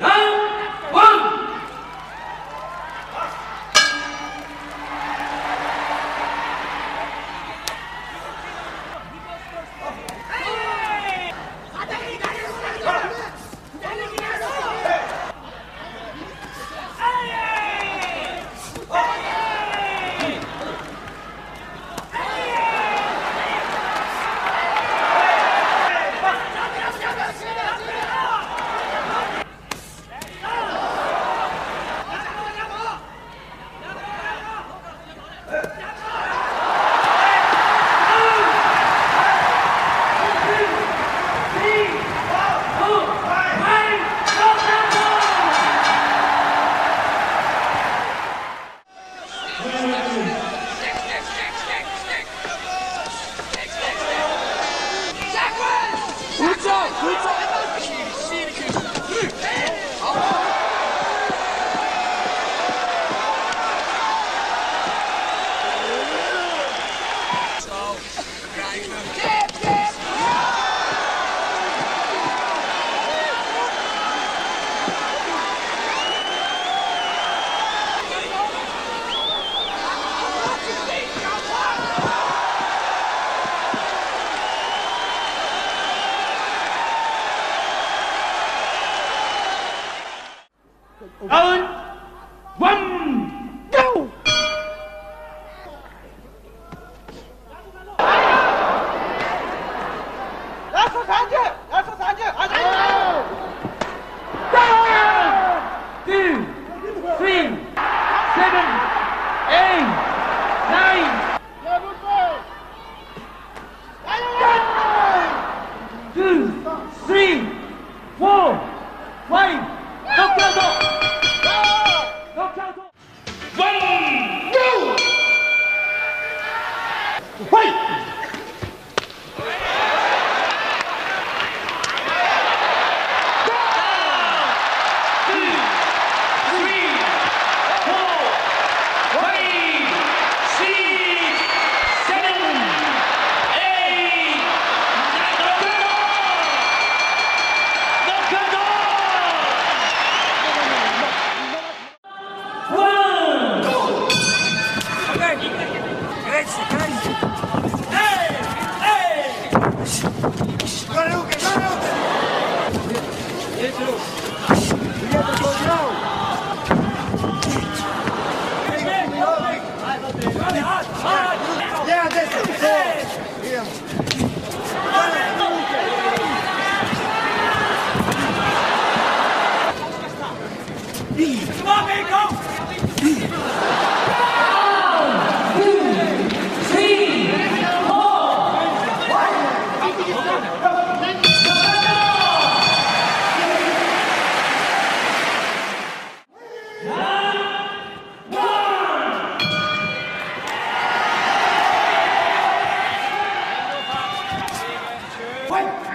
Ah! Owen. Come on, man! Fight!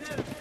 Yeah.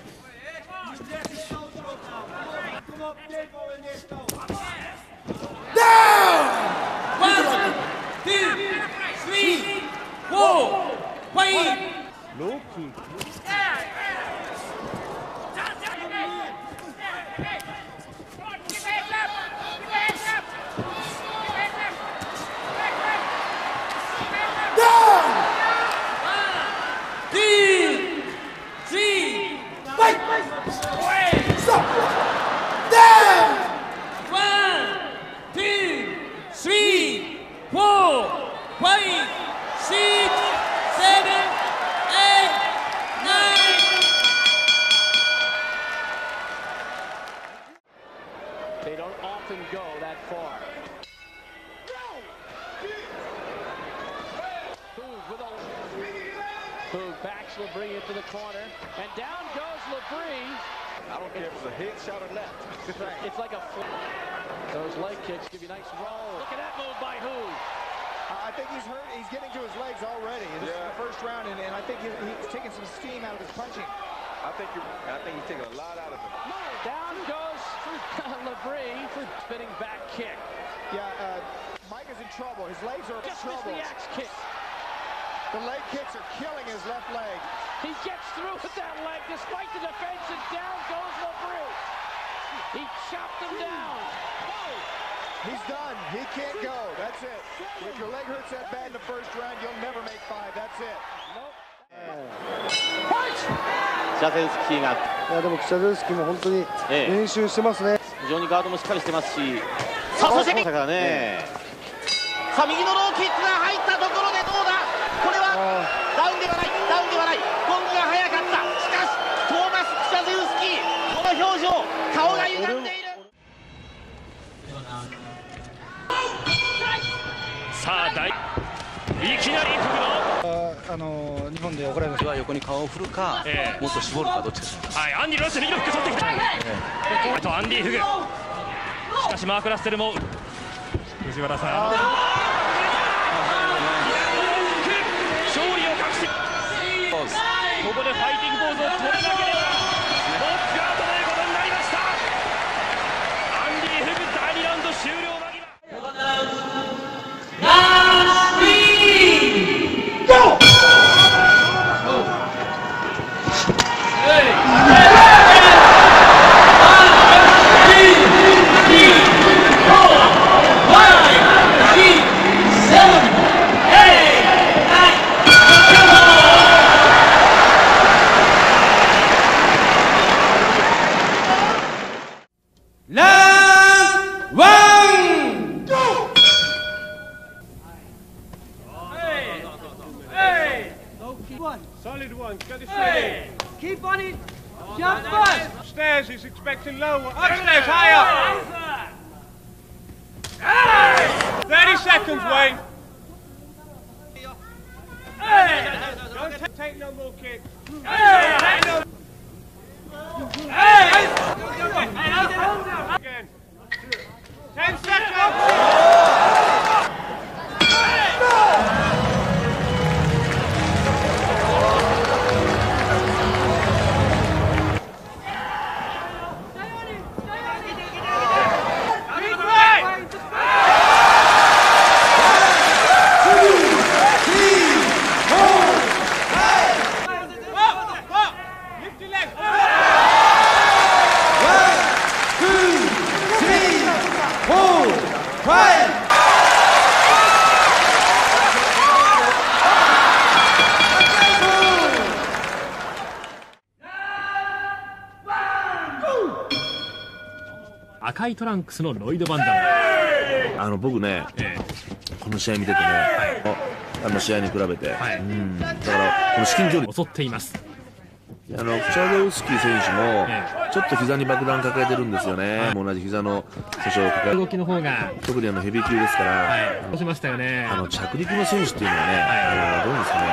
Boog backs Labrie into the corner, and down goes Labrie. I don't care if it's a hit, shot, or left. It's like a flip. Those leg kicks give you a nice roll. Look at that move by who? I think he's hurt. He's getting to his legs already. This is the first round, and, and I think he, he's taking some steam out of his punching. I think you're, I think he's taking a lot out of him. Down goes Labrie for spinning back kick. Yeah, uh, Mike is in trouble. His legs are in Just missed trouble. the axe kick. The leg kicks are killing his left leg. He gets through with that leg despite the defense, and down goes Labrie. He chopped him down. He's done. He can't go. That's it. If your leg hurts that bad in the first round, you'll never make five. That's it. シャゼウスキーがいやでもキシャゼルスキーも本当にええ練習してますね。非常にガードもしっかりしてますしさあそしてからねさあ右のローキックが入ったところダウンではないダウンではないゴングが早かった。しかしトーマス・キシャゼウスキーこの表情顔が歪んでいる。さあ、大いきなりあの日本で怒られましは横に顔を振るか、ええ。もっと絞るかどっちですか。はい、アンディ・ラッセル右のフック取ってきた、あとアンディ・フグ。しかしマーク・ラッセルも藤原さん勝利を確信ここでファイティングポーズを取れなければ is expecting lower. Upstairs, higher. 30 seconds, Wayne. Don't take no more kicks. Take no- Again. 10 seconds. 赤いトランクスのロイド・バンダム。あの僕ね、えこの試合見ててね、ああの試合に比べて、はい。うん。だからこの至近距離、襲っています。あのクチャドウスキー選手もえちょっと膝に爆弾抱えてるんですよね、同じ膝の故障を抱え動きの方が特にあのヘビー級ですから、はい。しましたよね。あの着陸の選手っていうのはね、はい。あのどうですかね、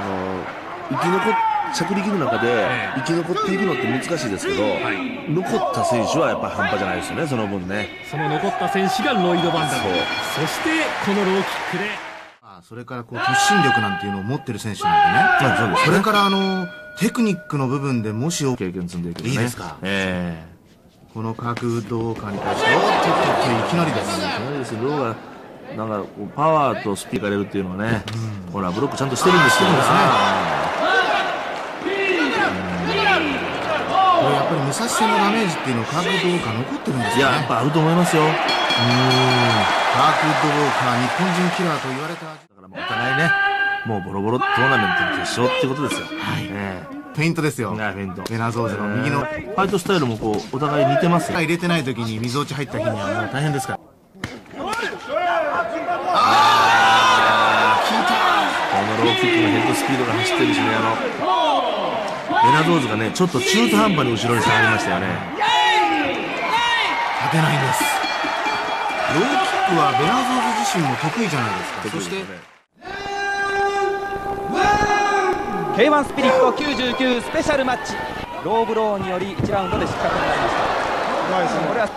あの生き残っ着力の中で生き残っていくのって難しいですけど、残った選手はやっぱ半端じゃないですよね、その分ね。その残った選手がロイド・バンダム。そしてこのローキックで。それからこう突進力なんていうのを持ってる選手なんでね。そうですね。それからあの、テクニックの部分でもし経験積んでいくいいですか？えこのカークウッドウォーカーに対して、おっとっといきなりです。いきなりですよ、ローが、なんかこうパワーとスピードがれるっていうのはね、ほら、ブロックちゃんとしてるんですよ。ね。これやっぱり武蔵戦のダメージっていうのはカークウッドウォーカー残ってるんですいや、よね。やっぱあると思いますよ。うん。カークウッドウォーカー、日本人キラーと言われた。お互いね、もうボロボロトーナメントの決勝ってことですよ。はい。フェイントですよ。フェイント。ベナゾーゼの右の。ファイトスタイルもこう、お互い似てますよ。入れてない時に水落ち入った日にはもう大変ですから。このローキックのヘッドスピードが走ってるしね、あの、ベナドーズがね、ちょっと中途半端に後ろに下がりましたよね。勝てないんです。ローキックはベナゾーズ自身も得意じゃないですか。そして、K1 スピリット99スペシャルマッチ。ローブローにより1ラウンドで失格になりました。これは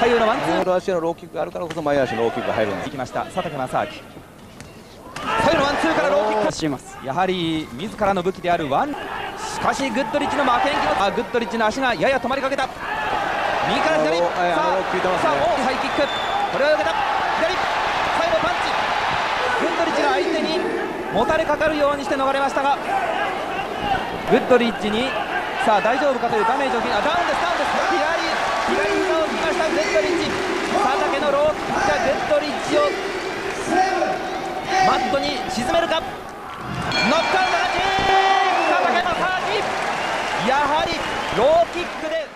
左右のワンツー。両足のローキックがあるからこそ前足のローキックが入るんです。いきました。佐竹雅昭ツーからローキックします。やはり自らの武器であるワン。しかしグッドリッチの負けん気のあグッドリッチの足がやや止まりかけた。右から左。さあさあ大きいハイキック。これを受けた。左。最後パンチ。グッドリッチが相手にもたれかかるようにして逃れましたが。グッドリッチにさあ大丈夫かというダメージを受けあダウンですダウンです。左。左膝を切りました。グッドリッチ。佐竹のローキックがグッドリッチをマットに沈めるか？ノックアウト勝ち！佐竹の勝ち！やはりローキックで